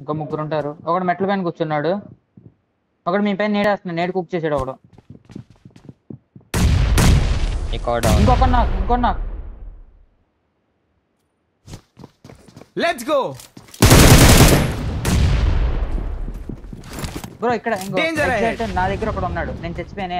ఇంకా ముగ్గురు ఉంటారు. ఒకడు మెట్ల పైన కూర్చున్నాడు. ఒకడు మీ పైన నేడేస్తున్నాడు నేడు కుక్ చేసాడు ఒకడు. ఇంకొక నాకు ఇంకొక నాకు. లెట్స్ గో బ్రో ఇక్కడ ఇంకో నా దగ్గర ఒకడు ఉన్నాడు. నేను చచ్చిపోయానే